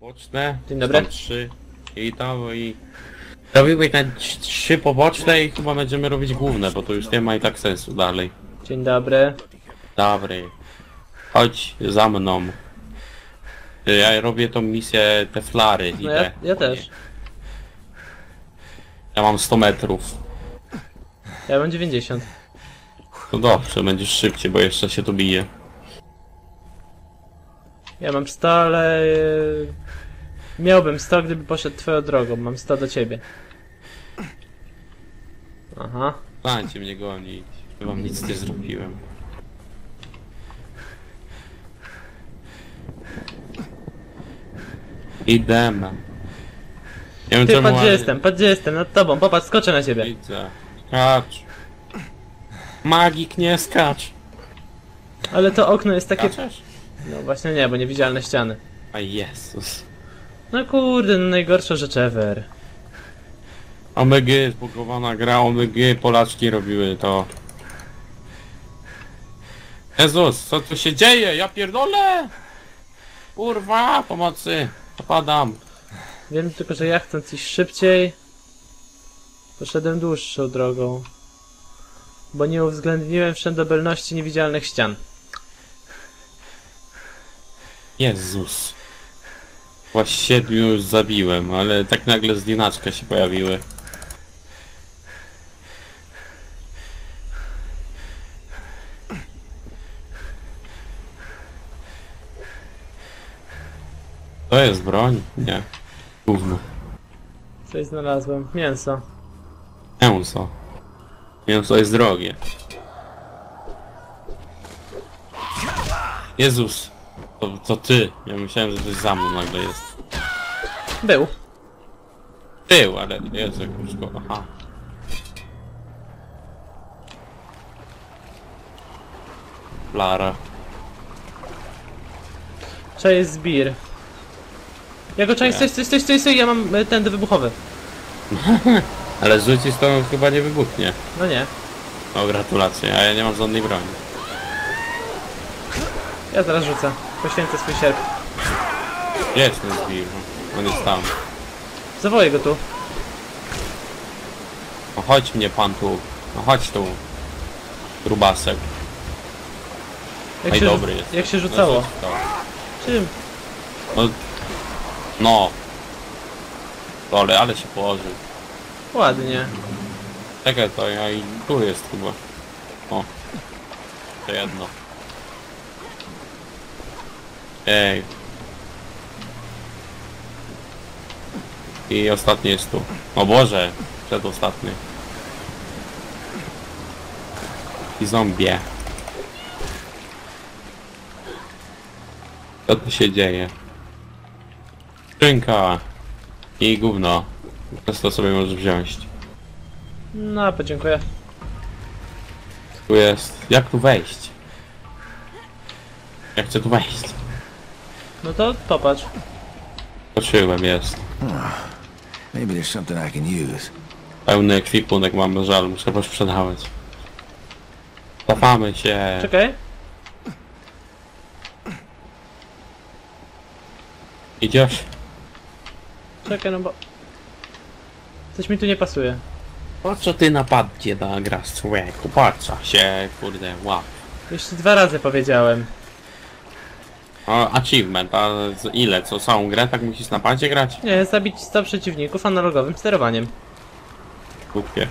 poboczne. Dzień dobry. Są trzy. I to i... Robimy te trz- trzy poboczne i chyba będziemy robić główne, bo to już nie ma i tak sensu dalej. Dzień dobry. Dobry. Chodź za mną. Ja robię tą misję te flary. No Idę. ja, ja też. Ja mam 100 metrów. Ja mam 90. No dobrze, będziesz szybciej, bo jeszcze się tu bije. Ja mam 100, ale... e, Miałbym 100, gdyby poszedł twoją drogą. Mam 100 do ciebie. Aha. Stańcie mnie gonić. Ja wam nic nie zrobiłem. Idemy. Nie wiem Ty, czemu, patrz gdzie ale- jestem, patrz gdzie jestem, nad tobą, popatrz, skoczę na ciebie. Widzę. Skacz. Magik nie skacz. Ale to okno jest takie... Skaczesz? No właśnie nie, bo niewidzialne ściany. A Jezus. No kurde, no najgorsza rzecz ever. OMG, zbugowana gra, OMG, Polaczki robiły to. Jezus, co tu się dzieje? Ja pierdolę! Kurwa, pomocy! Opadam. Wiem tylko, że ja chcąc iść szybciej... Poszedłem dłuższą drogą. Bo nie uwzględniłem wszędobylności niewidzialnych ścian. Jezus. Właśnie siedmiu już zabiłem, ale tak nagle zdjęczka się pojawiły. To jest broń? Nie. Gówno. Coś znalazłem. Mięso. Mięso. Mięso jest drogie. Jezus. To, to ty. Ja myślałem, że coś za mną nagle jest. Był. Był, ale Jezu, jak już go... Aha. Lara. Jest zbir. Ja go coś, coś, coś, coś, coś, ja mam y, ten wybuchowy. Ale rzucić to chyba nie wybuchnie. No nie. No gratulacje, a ja nie mam żadnej broni. Ja zaraz rzucę. Poświęcę swój sierp. Jest ten zbir. On jest tam. Zawołaj go tu. No chodź mnie pan tu. No chodź tu. Grubasek. Jak Ej, się, dobry jest. jak się rzucało? No, rzuć to. Czym? No. No. Dole, ale się położył. Ładnie. Czekaj, to ja i tu jest chyba. O. To jedno. Ej. I ostatni jest tu. O Boże, przedostatni. I zombie. Co tu się dzieje? Skrzynka. I gówno. Przez to sobie możesz wziąć. No, podziękuję. Tu jest. Jak tu wejść? Ja chcę tu wejść. No to popatrz. Patrzyłem, jest. Maybe there's something I can use. Pełny ekwipunek mam, żal, muszę posprzedawać. Cofamy się. Czekaj. Idziesz? Czekaj, no bo... Coś mi tu nie pasuje. Po co ty napadnie na gra z człowieku? Patrza się, kurde, łap. Jeszcze dwa razy powiedziałem. O, achievement, a z ile? Co, całą grę tak musisz na padzie grać? Nie, zabić 100 przeciwników analogowym sterowaniem. Głupie.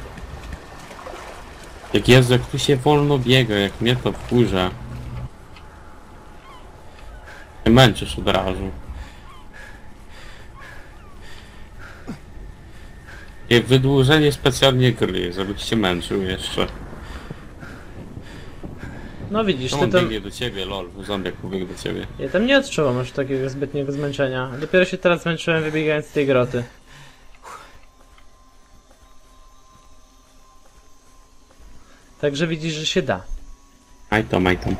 Jak Jezu, jak tu się wolno biega, jak mnie to wkurza. Się męczysz od razu. I wydłużenie specjalnie gry, żebyś się męczył jeszcze. No widzisz, To ty on tam... biegnie do ciebie, lol, zombiak pobiegł do ciebie. Ja tam nie odczuwam już takiego zbytniego zmęczenia. Dopiero się teraz zmęczyłem wybiegając z tej groty. Także widzisz, że się da. Aj to, aj tam.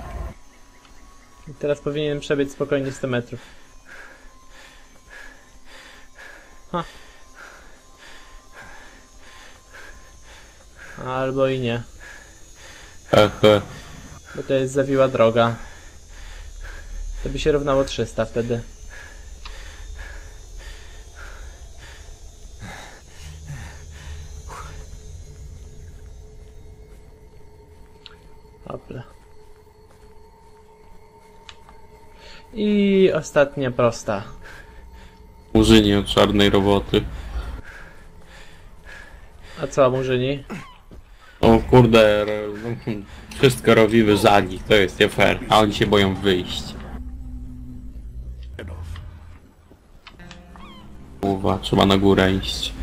I teraz powinienem przebiec spokojnie 100 metrów. Ha. Albo i nie, Hehe. Bo to jest zawiła droga. To by się równało 300 wtedy. Hopla. I ostatnia prosta. Murzyni od czarnej roboty. A co, Murzyni? O kurde, no, wszystko robimy za nich, to jest nie fair, a oni się boją wyjść. Uwa, trzeba na górę iść.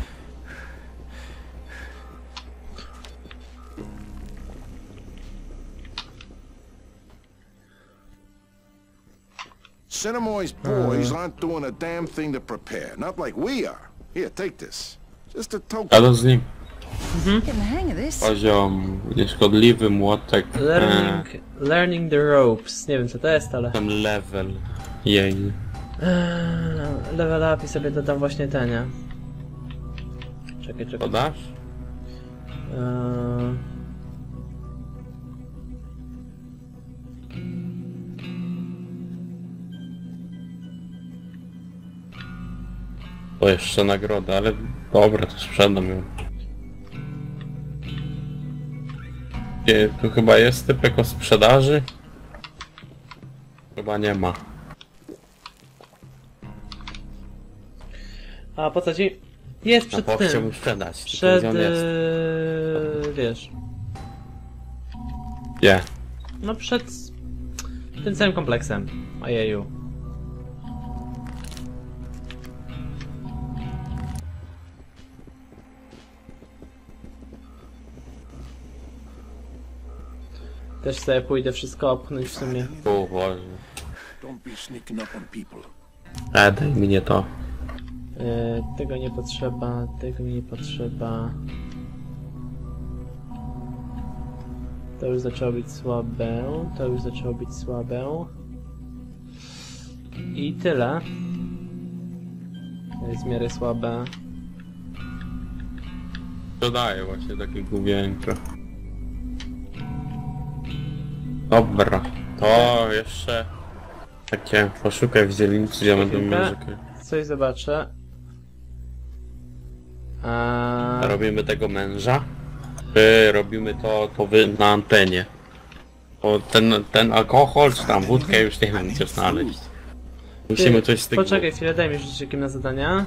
Cinnamoy's boys aren't doing a damn thing to prepare. Not like we are. Here, take this. Just a token. This. poziom nieszkodliwy młotek. e, Learning, learning the ropes. Nie wiem co to jest, ale... ten level. Jej. Eee, level up i sobie dodam właśnie ten, nie? Czekaj, czekaj. Podasz? Eee, To jeszcze nagroda, ale dobra, to sprzedam ją. Gdzie, tu chyba jest typek o sprzedaży? Chyba nie ma. A po co ci? Jest przed tym. chciałbym sprzedać. tylko Przed... gdzie on jest? Eee, wiesz... Gdzie? No przed... tym całym kompleksem. Ojeju. Też sobie pójdę wszystko opchnąć w sumie. O Boże. E, daj mi nie to. E, tego nie potrzeba, tego nie potrzeba. To już zaczęło być słabe, to już zaczęło być słabe. I tyle. To jest w miarę słabe. To daje właśnie takie główienko. Dobra. To jeszcze... Takie poszukaj w dzielnicy, gdzie będą Chwilkę. muzykę. Coś zobaczę. A... Robimy tego męża? Czy robimy to, to wy na antenie? Bo ten, ten alkohol, czy tam wódkę już nie wiem gdzie znaleźć. Musimy coś z tego... Poczekaj chwilę, daj mi rzucić jakim na zadania.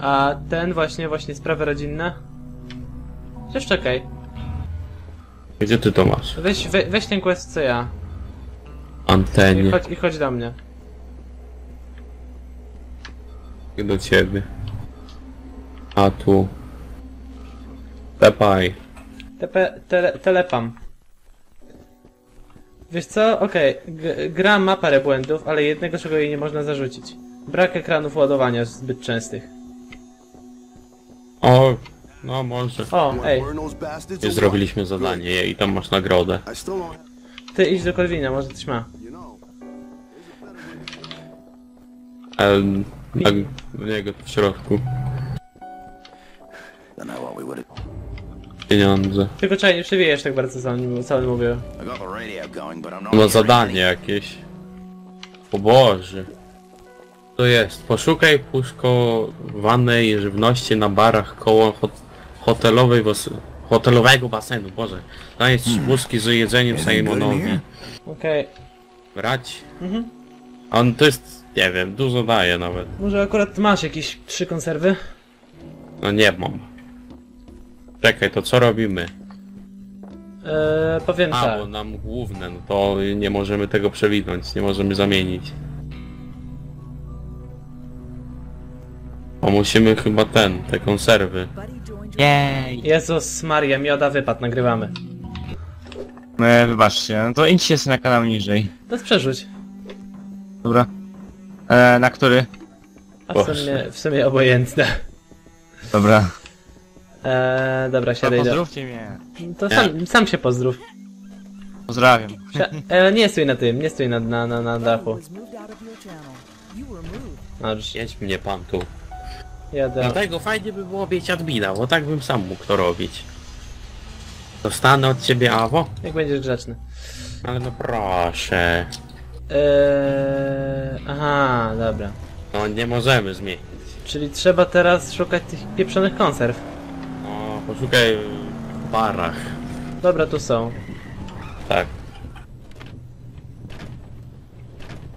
A ten właśnie, właśnie sprawy rodzinne? Chociaż czekaj, Gdzie ty to masz? weź, we, weź ten quest co ja. I Antenie. chodź, I chodź do mnie. Do ciebie. A tu. Tepaj. Tepe, tele, telepam. Wiesz co? Okej, g- gra ma parę błędów, ale jednego czego jej nie można zarzucić. Brak ekranów ładowania zbyt częstych. O, no może. O, ej, zrobiliśmy zadanie i tam masz nagrodę. ty idź do Korwina, może coś ma. Na, do niego tu w środku. Pieniądze. Tylko czekaj, nie przewijesz tak bardzo, co on, co on not No zadanie jakieś. O Boże. To jest. Poszukaj puszkowanej żywności na barach koło hot hotelowej bas hotelowego basenu. Boże. Tam jest puszki z jedzeniem Simonowi. Okej, Brać. Mhm. A On to jest, nie wiem, dużo daje nawet. może akurat masz jakieś trzy konserwy? No nie mam. Czekaj, to co robimy? Eee, powiem A, tak. bo nam główne, no to nie możemy tego przewidnąć, nie możemy zamienić. Bo musimy chyba ten, te konserwy. Jej! Jezus Maria, mioda wypad, nagrywamy. No, wybaczcie, no to idźcie sobie na kanał niżej. To jest przerzuć. Dobra. E, na który? A w Boże. sumie, w sumie obojętne. Dobra. Eee, dobra, To siadaj do... pozdrówcie mnie. To sam, sam się pozdrów. Pozdrawiam. E, nie stój na tym, nie stój na, na, na, na dachu. was moved out of your channel. You were moved. Dobrze, Jedź mnie pan tu. Jadę. Dlatego fajnie by było mieć admina, bo tak bym sam mógł to robić. Dostanę od ciebie awo? Jak będziesz grzeczny. Ale no proszę. Eee, aha, dobra. No nie możemy zmienić. Czyli trzeba teraz szukać tych pieprzonych konserw. No, poszukaj w barach. Dobra, tu są. Tak.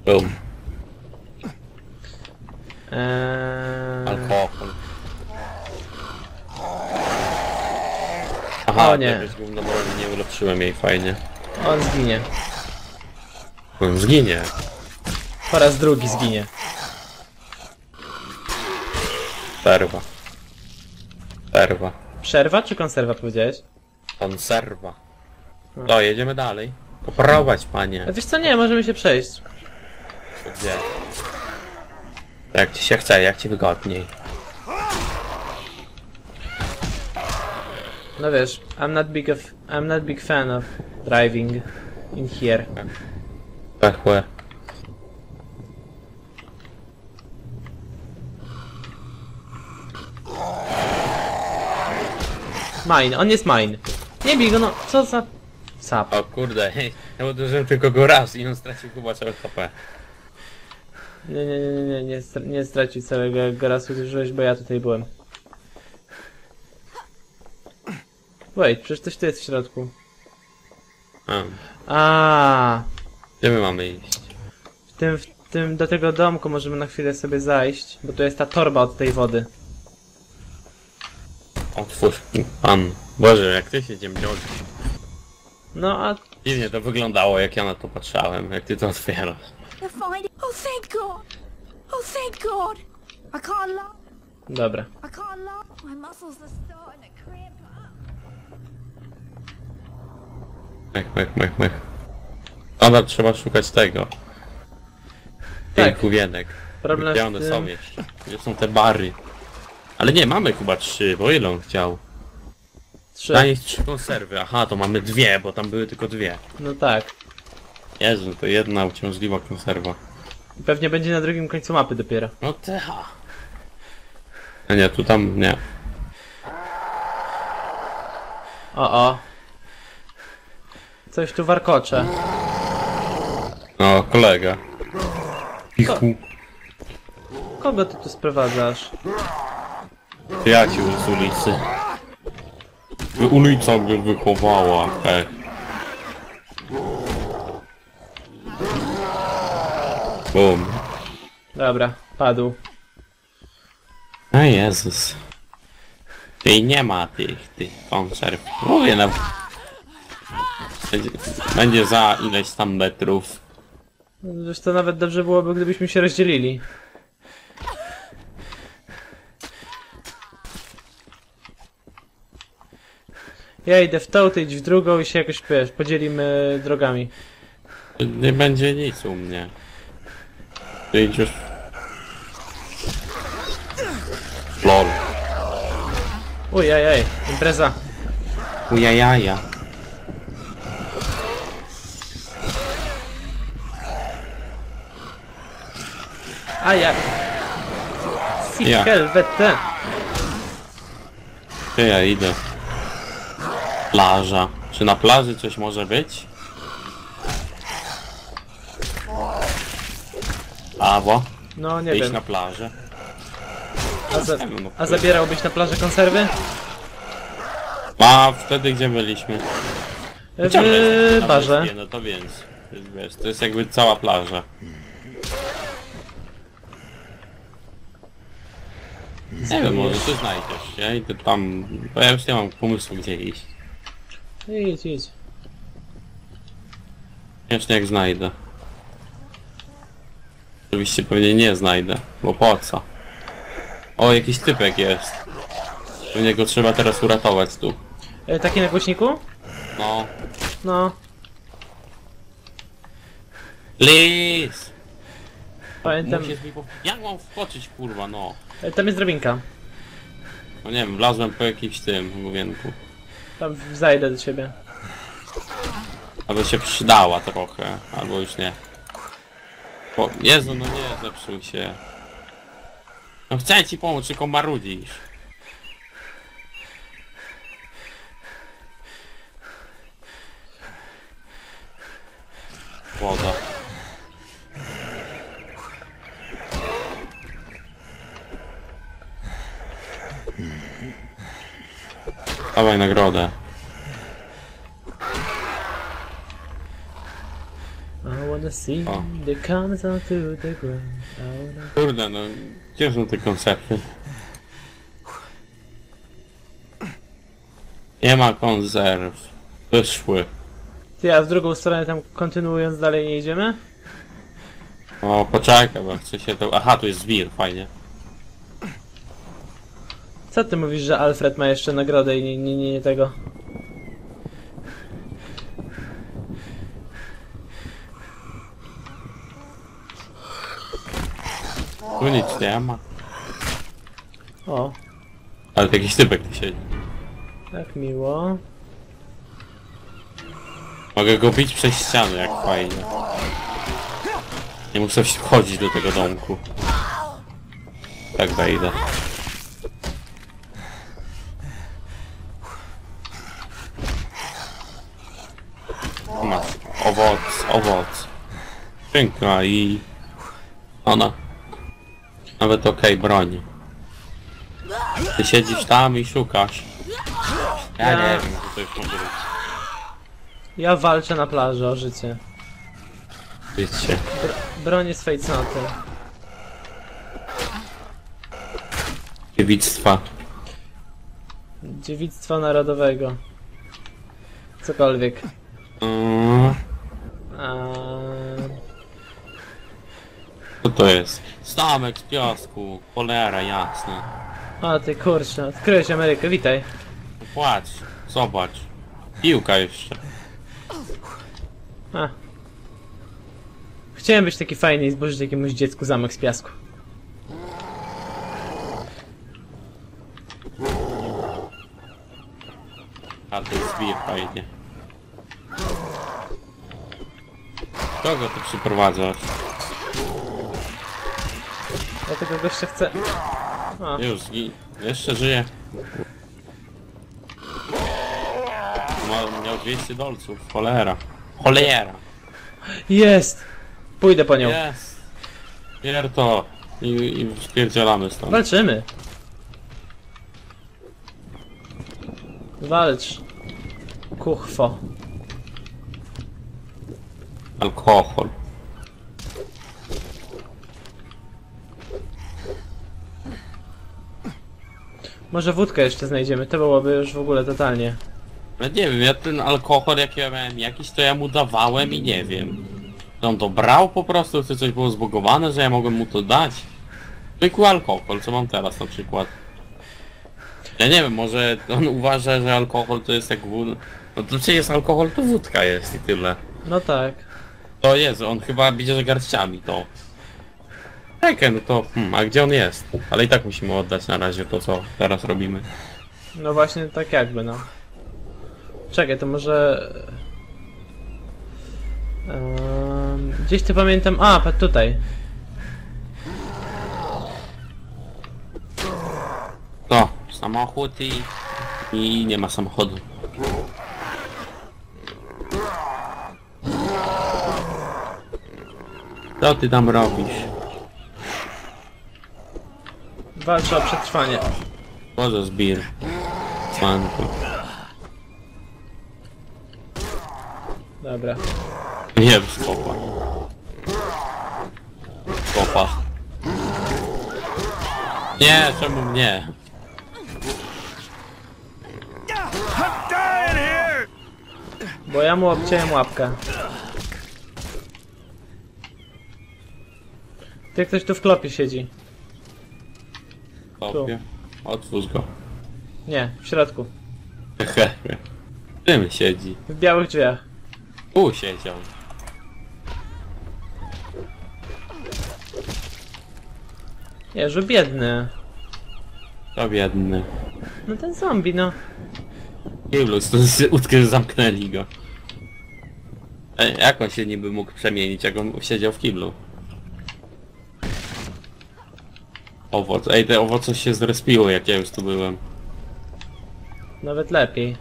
Boom. Eee... Alkohol. Aha, O nie. broni, nie ulepszyłem jej fajnie. On zginie. On zginie. Po raz drugi zginie. Perwa. Perwa. Przerwa czy konserwa powiedziałeś? Konserwa. No, jedziemy dalej. Poprowadź, panie. A wiesz co, nie, możemy się przejść. Gdzie? Jak ci się chce, jak ci wygodniej. No wiesz, I'm not big of, I'm not big fan of driving in here. Pechłe. Mine, on jest mine. Nie bij go, no, co za... Sap. O kurde, ja uderzyłem tylko go raz i on stracił chyba całe HP. Nie, nie, nie, nie, nie, nie, str- nie stracił całego jak go raz uderzyłeś, bo ja tutaj byłem. Wait, przecież coś tu jest w środku. A, A, gdzie my mamy iść? w tym, w tym, do tego domku możemy na chwilę sobie zajść, bo tu jest ta torba od tej wody. Otwórz pan. Boże, jak ty się dziemdzioli. No a, Dziwnie to wyglądało, jak ja na to patrzałem, jak ty to otwierasz. Oh, thank God. Oh, thank God. I can't laugh. dobra. I can't laugh. My muscles are starting to cramp up. Mech, mech, mech, mech. Nadal trzeba szukać tego. Tych Tak. główienek. Problem Gdzie one tym- są jeszcze? Gdzie są te bary? Ale nie, mamy chyba trzy, bo ile on chciał? Trzy. Nich trzy konserwy. Aha, to mamy dwie, bo tam były tylko dwie. No tak. Jezu, to jedna uciążliwa konserwa. Pewnie będzie na drugim końcu mapy dopiero. No teha. A nie, tu tam nie. O, o. Coś tu warkocze. No, kolega. Pichu. Kogo ty tu sprowadzasz? Przyjaciół z ulicy. Ulica mnie wychowała, hej. Bum. Dobra, padł. A Jezus. Tej nie ma tych, tych konserw. Mówię no. Będzie, będzie za ileś tam metrów. Wiesz to nawet dobrze byłoby, gdybyśmy się rozdzielili. Ja idę w tą, ty idź w drugą i się jakoś, wiesz, podzielimy drogami. Nie będzie nic u mnie. Ty idziesz... LOL. Uj, ej, ej, impreza. Ujajaja. A jak? Si Ja. helvete. Gdzie ja idę? Plaża. Czy na plaży coś może być? Prawo. No, nie Iść wiem. na plażę. A, za, Nie wiem, no, a zabierałbyś na plażę konserwy? A wtedy gdzie byliśmy? W jesteśmy na barze. wyspie, No to więc. Wiesz, to jest jakby cała plaża. Nie wiem, może ty znajdziesz. Ja idę tam, bo ja już nie mam pomysłu gdzie iść. Idź, idź. Jeszcze jak znajdę. Oczywiście pewnie nie znajdę, bo po co? O, jakiś typek jest. Pewnie go trzeba teraz uratować tu. E, taki na głośniku? No. No. Lis! Pamiętam. Musisz mi po... Jak mam wskoczyć, kurwa, no? E, tam jest drabinka. No nie wiem, wlazłem po jakimś tym główienku. Tam zajdę do ciebie. Albo się przydała trochę, albo już nie. Bo, Jezu, no nie, zepsuł się. No chcę ci pomóc, tylko marudzisz. Woda. Dawaj nagrodę. Seed O. that comes onto the ground. No. Kurde no, gdzie są te koncerty? Nie ma konserw. Wyszły. Ty, a w drugą stronę tam kontynuując dalej nie idziemy? O, poczekaj, bo chcę się to... Aha, tu jest zbir, fajnie. Co ty mówisz, że Alfred ma jeszcze nagrodę i nie, nie, nie, nie tego? Tu nic nie ma. O, Ale to jakiś typek tu siedzi. tak miło. Mogę go bić przez ścianę, jak fajnie. Nie muszę wchodzić do tego domku. Tak wejdę. Masz owoc, owoc. Piękna i... Ona. Nawet okej, broń. Ty siedzisz tam i szukasz. Ja Ja- nie wiem, co to już może być. Ja walczę na plaży o życie. Wiecie. Broń jest fejcnoty. Dziewictwa. Dziewictwa narodowego. Cokolwiek. Mm, Eee, co to jest? Stamek z piasku. Cholera, jasne. o ty kurczę, odkryłeś Amerykę, witaj. Płacz, zobacz. Piłka jeszcze. A. Chciałem być taki fajny i zburzyć jakiemuś dziecku zamek z piasku. A jest zbir, fajnie. Kogo ty przyprowadzasz? Ja tego gościa chcę... A, Już, zgi... jeszcze żyje. Ma, miał 200 dolców, cholera. Cholera. jest! Pójdę po nią. Jest. Pier to. I, i spierdzielamy stąd. Walczymy. Walcz. Kuchwo. Alkohol. Może wódkę jeszcze znajdziemy, to byłoby już w ogóle totalnie. Ja nie wiem, ja ten alkohol jak ja miałem jakiś, to ja mu dawałem i nie wiem. Czy on to brał po prostu, czy coś było zbugowane, że ja mogłem mu to dać? Zwykły alkohol, co mam teraz na przykład. Ja nie wiem, może on uważa, że alkohol to jest jak wód... No to czy jest alkohol, to wódka jest i tyle. No tak. To jest, on chyba bierze garściami to. Czekaj, no to... Hmm, a gdzie on jest? Ale i tak musimy oddać na razie to, co teraz robimy. No właśnie tak jakby no. Czekaj, to może... Ehm, gdzieś tu pamiętam... A, patrz tutaj. To, samochód i... I nie ma samochodu. Co ty tam robisz? Walczę o przetrwanie. Może zbir. Cwanku. Dobra. Nie wiem, skopa. Skopa. Nie, czemu mnie? Bo ja mu obciąłem łapkę. Ty ktoś tu w klopie siedzi. Kopie. Otwórz go. Nie, w środku. Hehe. Tym siedzi. W białych drzwiach. Tu siedział. Jeżu, biedny. To biedny. No ten zombie, no. Kiblus, to z łódkę zamknęli go. Ej, jak on się niby mógł przemienić, jak on siedział w kiblu? Owoc. Ej, te owoce się zrespiły, jak ja już tu byłem. Nawet lepiej.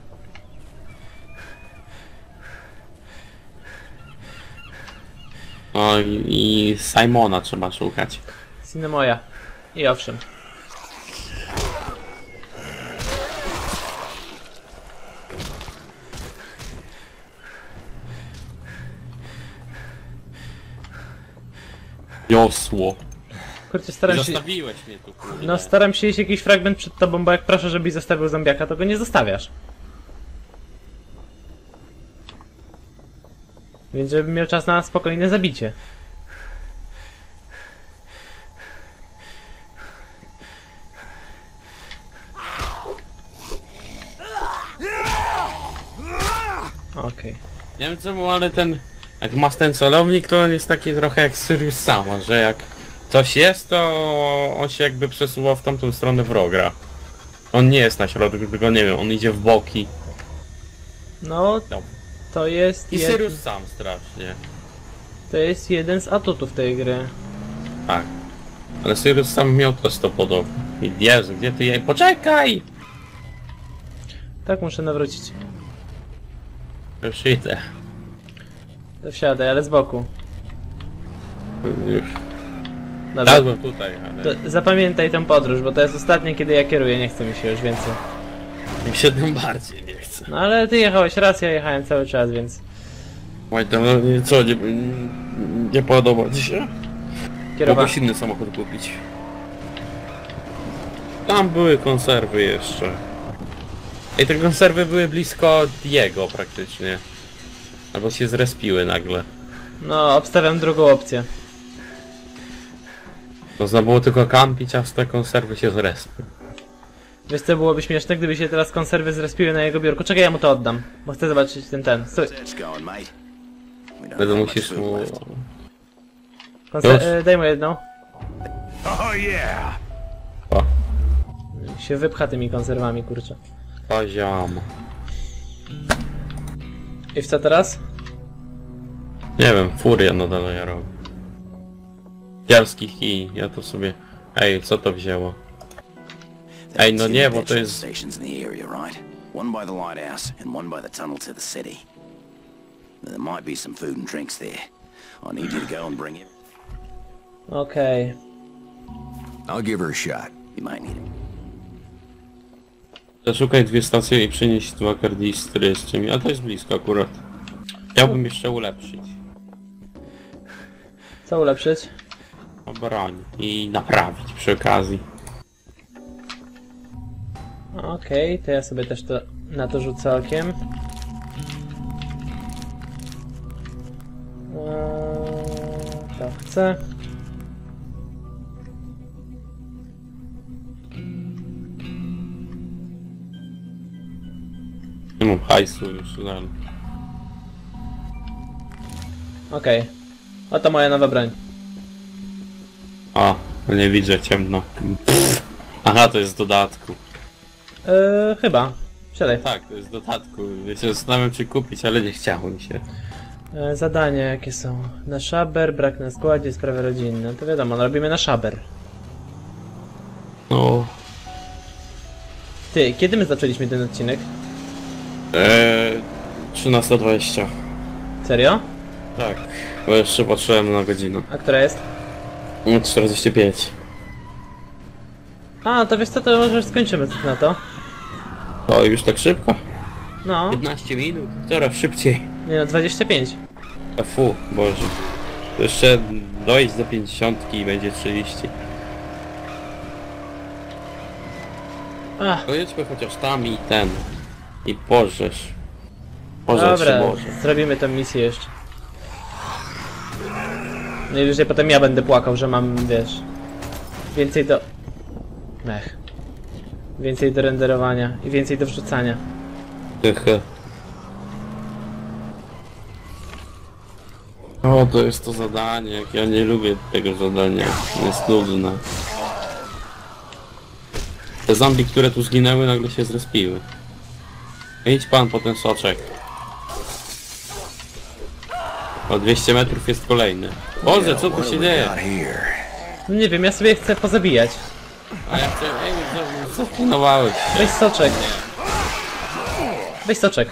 O, i, i Simona trzeba szukać. Cinemoja. I owszem. Wiosło. Kurczę, staram się... Zostawiłeś mnie tu, kurde. No staram się jeść jakiś fragment przed tobą, bo jak proszę, żebyś zostawił zombiaka, to go nie zostawiasz. Więc żebym miał czas na spokojne zabicie. Okej. Nie wiem czemu, ale ten... Jak masz ten celownik, to on jest taki trochę jak Sirius sama, że jak coś jest, to on się jakby przesuwa w tamtą stronę wroga. On nie jest na środku, tylko nie wiem, on idzie w boki. No, No. to jest, I jed... Sirius sam strasznie. to jest jeden z atutów tej gry. Tak. Ale Sirius sam miał to podobnie. Jezu, gdzie ty jej... Poczekaj! Tak muszę nawrócić. Już idę. To wsiadaj, ale z boku. Już. Dobra. Jadłem tutaj, ale... To zapamiętaj tę podróż, bo to jest ostatnie, kiedy ja kieruję, nie chce mi się już więcej. Mi się tym bardziej nie chce. No ale ty jechałeś raz, ja jechałem cały czas, więc to no, nie- co, nie, nie podoba ci się? kierowa... Mogłeś inny samochód kupić. Tam były konserwy jeszcze. I te konserwy były blisko Diego praktycznie. Albo się zrespiły nagle. No, obstawiam drugą opcję. Można było tylko kampić, a z te konserwy się zrespiły. Wiesz co byłoby śmieszne, gdyby się teraz konserwy zrespiły na jego biurku. Czekaj, ja mu to oddam, bo chcę zobaczyć ten, ten. Stój. Będę musisz mu... Konser... Już. E, daj mu jedną. Oh, yeah. O, Się wypcha tymi konserwami, kurczę. poziom. I w co teraz? Nie wiem, furia nadal ja robię. Kielski kij, ja to sobie... Ej, co to wzięło? Ej, no nie, bo to jest... One by the lighthouse and one by the tunnel to the city. There might be some food and drinks there. I need you to go and bring it. Okej. I'll give her a shot. You might need it. Zaszukaj dwie stacje i przynieś dwa kardistry z czymś, a to jest blisko akurat. Chciałbym jeszcze ulepszyć. Co ulepszyć? Broń i naprawić przy okazji. Okej, to ja sobie też to na to rzucę okiem. Eee, to chcę. Nie mam hajsu już, no. Okej. Oto moja nowa broń. Nie widzę, ciemno. Aha, to jest z dodatku. Eee, chyba. Siadaj. Tak, to jest z dodatku. Ja się zastanawiam czy kupić, ale nie chciało mi się. E, zadania jakie są? Na szaber, brak na składzie, sprawy rodzinne. To wiadomo, no robimy na szaber. No... Ty, kiedy my zaczęliśmy ten odcinek? Eee... 13.20. Serio? Tak. Bo jeszcze patrzyłem na godzinę. A która jest? No, 45. A, to wiesz co, to może skończymy na to. O, już tak szybko? No, 15 minut? Coraz szybciej. nie no, 25. A fu, Boże. To Jeszcze dojść do 50 i będzie 30. Ach, Pojedźmy chociaż tam i ten. I pożesz. Pożesz się dobra, Boże. zrobimy tę misję jeszcze. Najwyżej potem ja będę płakał, że mam, wiesz, więcej do... Mech. Więcej do renderowania i więcej do wrzucania. Tychy. O, to jest to zadanie, jak ja nie lubię tego zadania. Jest nudne. Te zombie, które tu zginęły, nagle się zrespiły. Idź pan po ten soczek. O 200 metrów jest kolejny. Boże, co tu się dzieje? No nie wiem, ja sobie chcę pozabijać. A ja chcę... Ej, co-. Weź soczek. Weź soczek.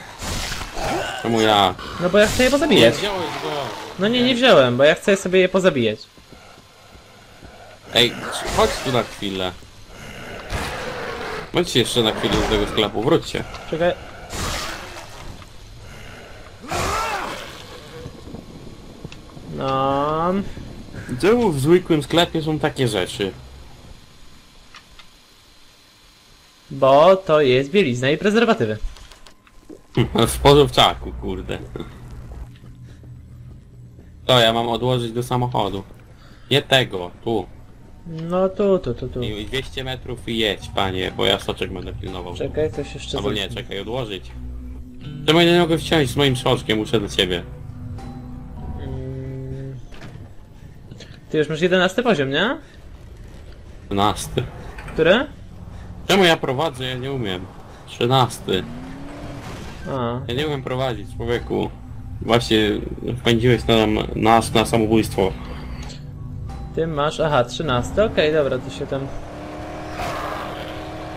Czemu ja? No bo ja chcę je Nie pozabijać. wziąłeś go. No nie, nie wziąłem, bo ja chcę sobie je pozabijać. Ej, chodź tu na chwilę. Bądźcie jeszcze na chwilę do tego sklepu, wróćcie. Czekaj. No. Czemu w zwykłym sklepie są takie rzeczy? Bo to jest bielizna i prezerwatywy. W spożywczaku, kurde. To ja mam odłożyć do samochodu. Nie tego, tu. No tu, tu, tu, tu. I 200 metrów i jedź, panie, bo ja soczek będę pilnował. Czekaj, coś jeszcze Albo nie, czekaj, odłożyć. Czemu ja nie mogę wciąć z moim soczkiem, muszę do ciebie. Ty już masz 11 poziom, nie? 13. Który? Czemu ja prowadzę? Ja nie umiem. 13. A, Ja nie umiem prowadzić, człowieku. Właśnie wpędziłeś nam, nas na samobójstwo. ty masz, aha, 13, okej, dobra, to się tam...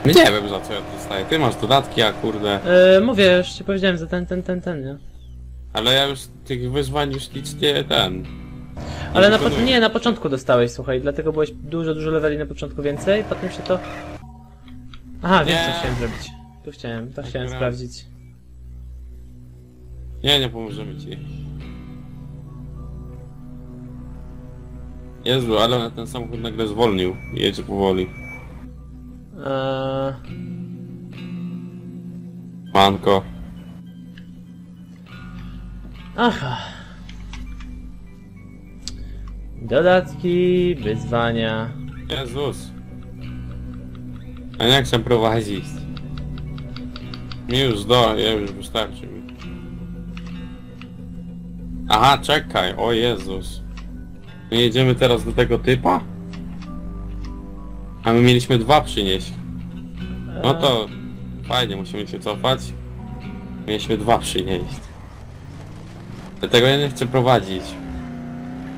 Nie wiem za co ja dostaję. Ty masz dodatki, a kurde. Yy, mówię, już ci powiedziałem za ten, ten, ten, ten, nie? Ale ja już tych wyzwań już licznie ten. Ale na po, nie, na początku dostałeś, słuchaj, dlatego byłeś dużo, dużo leveli na początku więcej, potem się to... Aha, wiem Nie. co chciałem zrobić. Tu chciałem, to chciałem Akurat. sprawdzić. Nie, nie pomożemy ci. Jezu, ale ten samochód nagle zwolnił. Jedzie powoli. Eee, Manko. aha. Dodatki, wyzwania. Jezus. A nie chcę prowadzić. Mi już do, ja już wystarczy mi. Aha, czekaj, o Jezus. My jedziemy teraz do tego typa? A my mieliśmy dwa przynieść. No to fajnie, musimy się cofać. Mieliśmy dwa przynieść. Dlatego ja nie chcę prowadzić.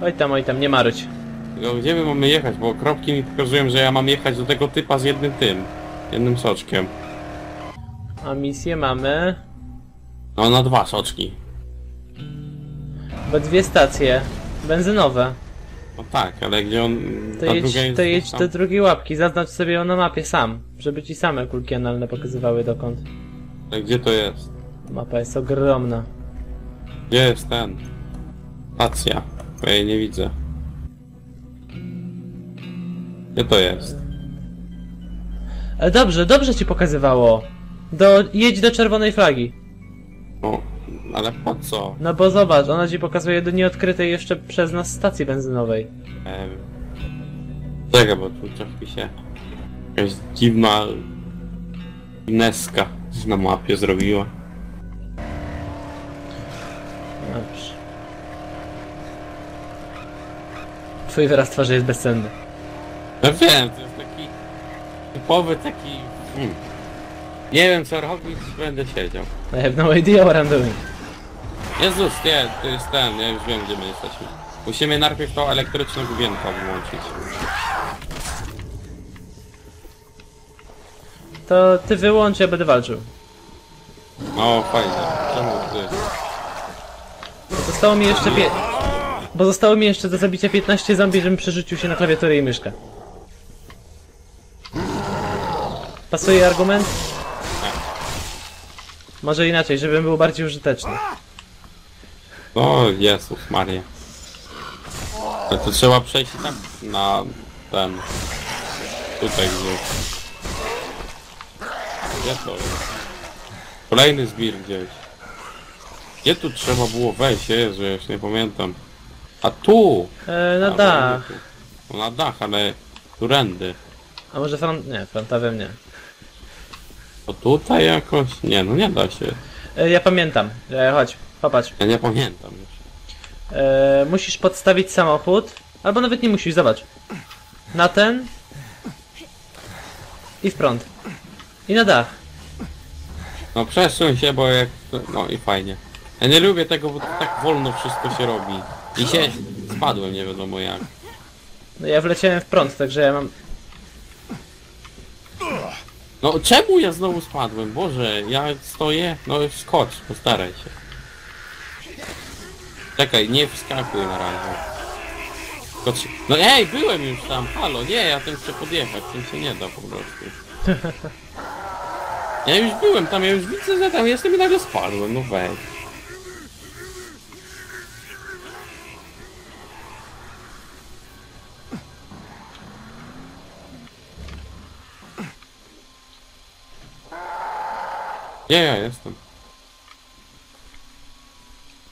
Oj tam, oj tam, nie marudź. Tylko gdzie my mamy jechać? Bo kropki mi pokazują, że ja mam jechać do tego typa z jednym tym. Jednym soczkiem. A misję mamy... No na dwa soczki. Bo dwie stacje. Benzynowe. No tak, ale gdzie on... To ta jedź, druga jest to jedź tam. do drugiej łapki, zaznacz sobie ją na mapie sam. Żeby ci same kulki analne pokazywały dokąd. Ale Gdzie to jest? Mapa jest ogromna. Gdzie jest ten? Stacja. Ja jej nie widzę. Gdzie to jest? Ale dobrze, dobrze ci pokazywało. Do, jedź do czerwonej flagi. O, ale po co? No bo zobacz, ona ci pokazuje do nieodkrytej jeszcze przez nas stacji benzynowej. Wiem. Czekaj, bo tu trochę się... Jakaś dziwna... Neska na mapie zrobiła. Dobrze. Twój wyraz twarzy jest bezcenny. No wiem, to jest taki typowy taki... Hmm. Nie wiem co robić, będę siedział. I have no idea what I'm doing. Jezus, nie, to jest ten, ja już wiem gdzie my jesteśmy. Musimy najpierw tą elektryczną gubienkę wyłączyć. To ty wyłącz, ja będę walczył. No fajnie, czemu ty? Zostało mi jeszcze pie... Bo zostało mi jeszcze do zabicia 15 zombie, żebym przerzucił się na klawiaturę i myszkę. Pasuje argument? Może inaczej, żebym był bardziej użyteczny. O Jezus Maria. To trzeba przejść i tak na ten... Tutaj gdzieś. Gdzie to jest? Kolejny zbir gdzieś. Gdzie tu trzeba było wejść? Jezu, ja już nie pamiętam. A tu! E, na Dobra, dach. No na dach, ale turędy. A może front... Nie, frontowym nie. To tutaj jakoś? Nie, no nie da się. E, ja pamiętam. E, chodź, popatrz. Ja nie pamiętam już. E, musisz podstawić samochód, albo nawet nie musisz, zobacz. Na ten i w prąd. I na dach. No przesuń się, bo jak... No i fajnie. Ja nie lubię tego, bo tak wolno wszystko się robi. I się spadłem nie wiadomo jak. No ja wleciałem w prąd, także ja mam... No czemu ja znowu spadłem? Boże, ja stoję? No skocz, postaraj się. Czekaj, nie wskakuj na razie. Skocz. No ej, byłem już tam, halo, nie, ja tym chcę podjechać, tym się nie da po prostu. Ja już byłem tam, ja już widzę, że tam jestem i nagle spadłem, no weź. Nie, ja jestem.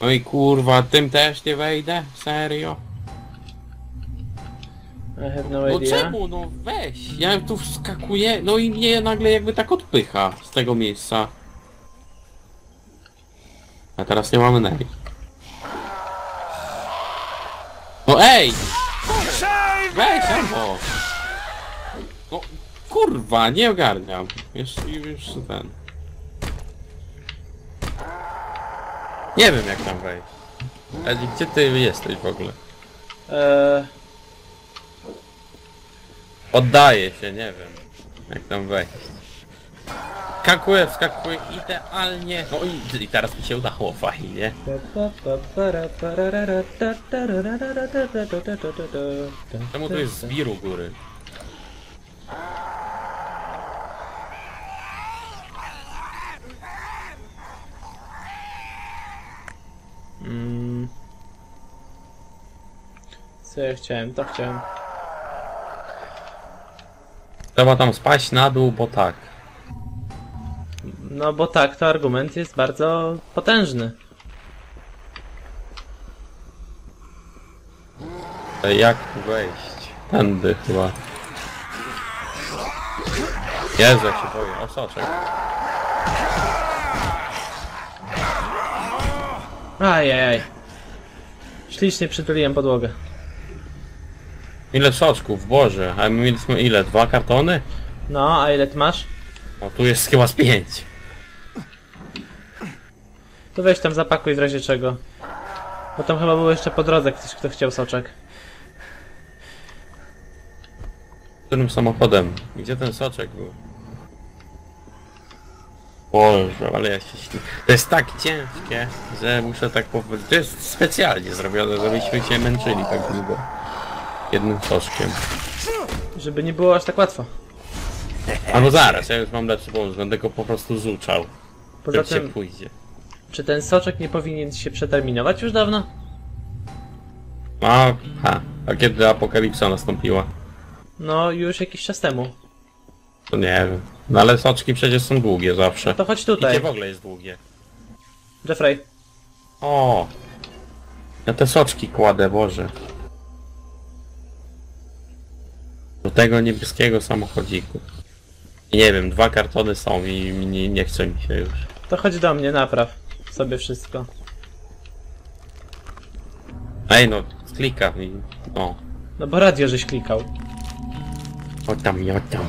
No i kurwa, tym też nie wejdę? Serio? I have no No idea. czemu? No weź. Ja tu wskakuję, no i mnie nagle jakby tak odpycha z tego miejsca. A teraz nie mamy nej. No ej! Weź albo! No kurwa, nie ogarniam. Już, już ten. Nie wiem jak tam wejść. Edi, gdzie ty jesteś w ogóle? Eee, Oddaję się, nie wiem. Jak tam wejść. Skakuję, wskakuję idealnie. No i, i teraz mi się udało fajnie. Czemu tu jest zbir u góry? Mm. Co ja chciałem? To chciałem. Trzeba tam spaść na dół, bo tak. No bo tak, to argument jest bardzo potężny. Ale Jak tu wejść? Tędy chyba. Jezu, jak się boję. O, soczek. Ajajaj. Ślicznie przytuliłem podłogę. Ile soczków, Boże. A my mieliśmy ile? Dwa kartony? No, a ile ty masz? O, tu jest chyba z pięć. To weź tam zapakuj w razie czego. Bo tam chyba był jeszcze po drodze ktoś, kto chciał soczek. Którym samochodem? Gdzie ten soczek był? Boże, ale ja się śni... To jest tak ciężkie, że muszę tak powiedzieć. To jest specjalnie zrobione, żebyśmy się męczyli tak długo. Jednym soczkiem. Żeby nie było aż tak łatwo. A no zaraz, ja już mam lepszy pomysł, będę go po prostu zuczał. Poza Jak się tym, pójdzie. czy ten soczek nie powinien się przeterminować już dawno? A, ha. A kiedy apokalipsa nastąpiła? No, już jakiś czas temu. To nie wiem. No ale soczki przecież są długie zawsze. To chodź tutaj. w ogóle jest długie. Jeffrey. O! Ja te soczki kładę, Boże. Do tego niebieskiego samochodziku. Nie wiem, dwa kartony są i nie, nie chce mi się już. To chodź do mnie, napraw sobie wszystko. Ej no, klikam i... O, No bo radio żeś klikał. o tam i o tam.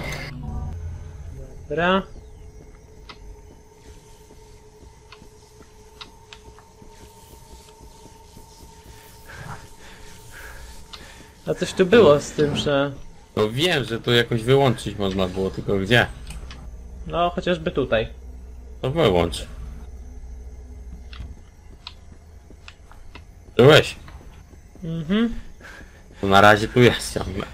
Dobra. A coś tu było z tym, że... No wiem, że tu jakoś wyłączyć można było, tylko gdzie? No, chociażby tutaj. To wyłącz. Byłeś? Mhm. To na razie tu jest ciągle.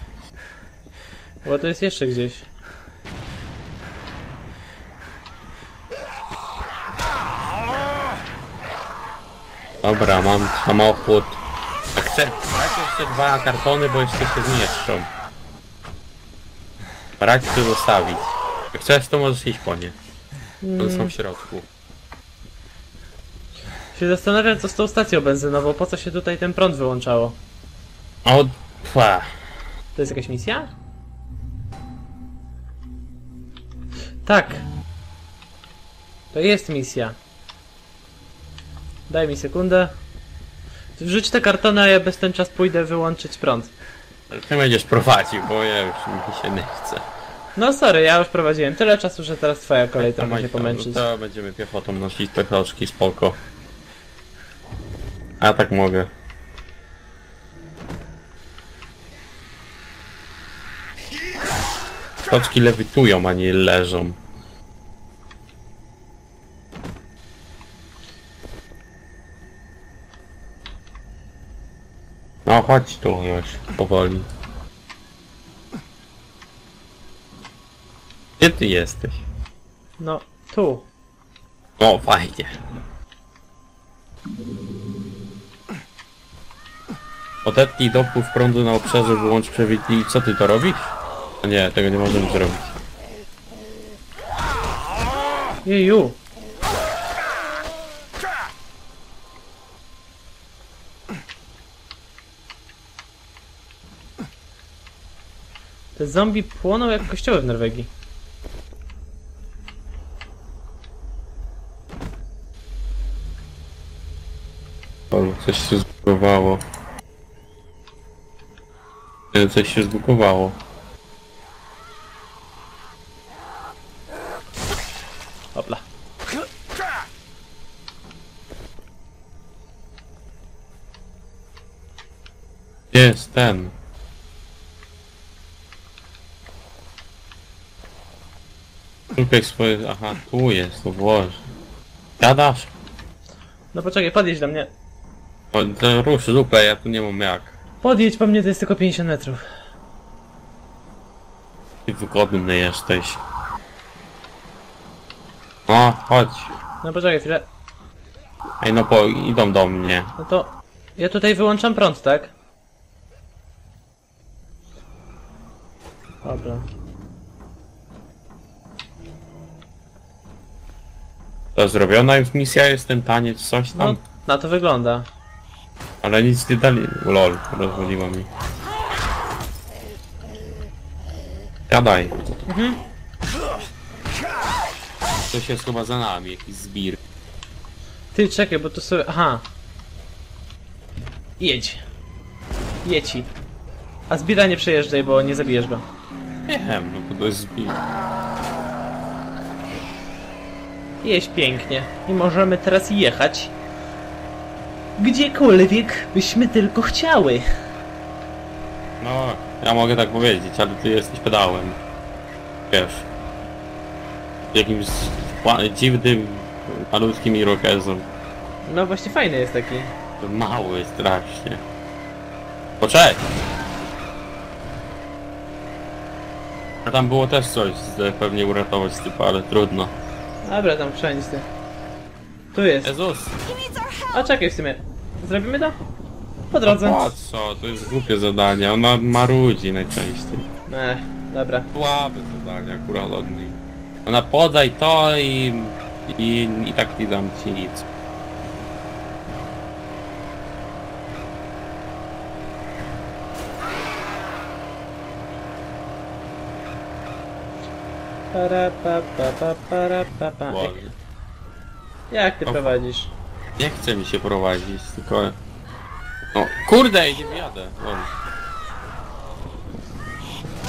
Bo to jest jeszcze gdzieś. Dobra, mam samochód. A chcę, brać jeszcze dwa kartony, bo jeszcze się zmieszczą. Brać tu zostawić. Jak chcesz, to możesz iść po nie. One są w środku. Się zastanawiam, co z tą stacją benzynową, po co się tutaj ten prąd wyłączało? O, pfa. To jest jakaś misja? Tak. To jest misja. Daj mi sekundę. Wrzuć te kartony, a ja bez ten czas pójdę wyłączyć prąd. Ty będziesz prowadził, bo ja już mi się nie chce. No sorry, ja już prowadziłem tyle czasu, że teraz twoja kolej trochę się pomęczyć. To będziemy piechotą nosić te kroczki, spoko. A tak mogę. Kroczki lewitują, a nie leżą. No chodź tu już, powoli. Gdzie ty jesteś? No, tu. O, fajnie. Odetnij dopływ prądu na obszarze, wyłącz przewodnik. Co ty to robisz? Nie, tego nie możemy zrobić. Jeju. Te zombie płoną jak kościoły w Norwegii. Coś się zbugowało. Nie, Coś się zbugowało. Hopla. Jest ten? Szukaj swoje... Aha, tu jest, o Boże. Gadasz? No poczekaj, podjedź do mnie. O, to rusz ja tu nie mam jak. Podjedź po mnie, to jest tylko 50 metrów. Ty wygodny jesteś. O, chodź. No poczekaj chwilę. Ej, no po, idą do mnie. No to... Ja tutaj wyłączam prąd, tak? Dobra. To zrobiona już misja jest ten taniec, coś tam. No, na to wygląda. Ale nic nie dali. Lol, rozwaliło mi. Gadaj. Mhm. Coś jest chyba za nami, jakiś zbir. Ty, czekaj, bo to sobie... Aha. Jedź. Jedź. A zbira nie przejeżdżaj, bo nie zabijesz go. Nie wiem, no bo to jest zbir. Jeźdź pięknie. I możemy teraz jechać. Gdziekolwiek byśmy tylko chciały. No, ja mogę tak powiedzieć, ale ty jesteś pedałem. Wiesz. Jakimś dziwnym, malutkim irokezem. No właśnie fajny jest taki. Mały strasznie. Poczekaj! A tam było też coś, że pewnie uratować typa, ale trudno. Dobra, tam wszędzie. Tu jest. Jezus! A czekaj w sumie. Zrobimy to? Po drodze. Po co? To jest głupie zadanie, ona marudzi najczęściej. Ech, dobra. Słabe zadanie akurat od niej. Ona podaj to i... i, i tak nie dam ci nic. Para, pa, pa, pa, para, pa, pa. Jak ty O. prowadzisz? Nie chce mi się prowadzić, tylko... O, kurde, nie jadę. O.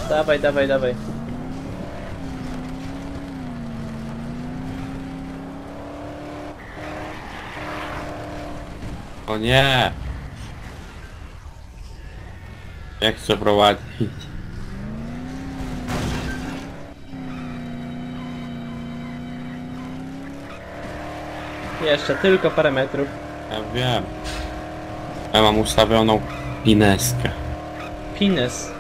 Dawaj, dawaj, dawaj. o nie! Nie chcę prowadzić. Jeszcze tylko parę metrów. Ja wiem. Ja mam ustawioną pineskę. Pines.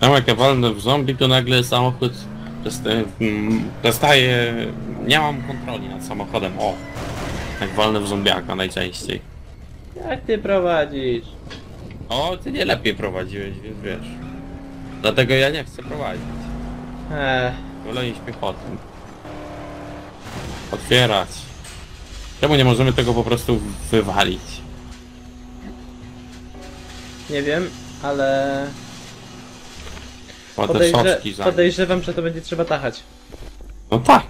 Tam jak ja walnę w zombie, to nagle samochód przestaje, mm, przestaje... Nie mam kontroli nad samochodem, o! Jak walnę w zombiaka najczęściej. Jak ty prowadzisz? O, ty nie lepiej prowadziłeś, więc wiesz. Dlatego ja nie chcę prowadzić. Ech, Wolę iść piechotą. Otwierać. Czemu nie możemy tego po prostu wywalić? nie wiem, ale te podejrze soczki za... podejrzewam, że to będzie trzeba tachać. No tak.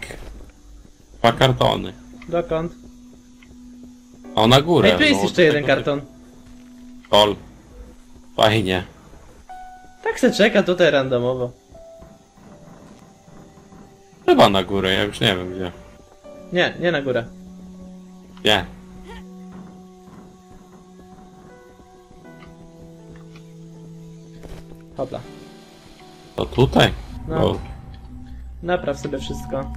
Dwa kartony. Dokąd? O, na górę. Ej, tu jest no, jeszcze jeden tego- karton. Kol. Fajnie. Tak se czeka tutaj randomowo. Chyba na górę, ja już nie wiem gdzie. Nie, nie na górę. Nie. Hopla. To tutaj? No. O, Napraw sobie wszystko.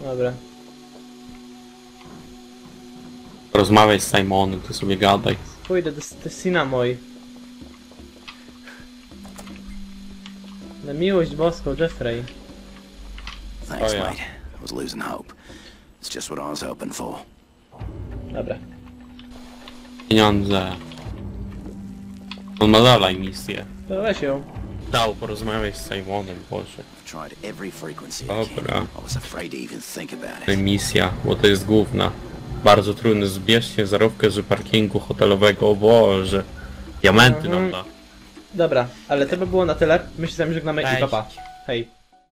Dobra. rozmawiaj z Simonem, ty sobie gadaj. Pójdę do, do Sinamoi. Na miłość boską, Jeffrey. Thanks, Oh, yeah. mate. I was losing hope. It's just what I was hoping for. Dobra. Pieniądze. On ma dalej misję. To weź ją. Dał porozmawiać z Simonem, Boże. I've tried every frequency I Dobra. can. I was afraid to even think about To it. misja, bo to jest główna. Bardzo trudny. Zbierz ciężarówkę z parkingu hotelowego. O Boże. Diamenty Mhm. nam da. Dobra, ale to by było na tyle. My się z wami żegnamy i Cześć. papa. Hej.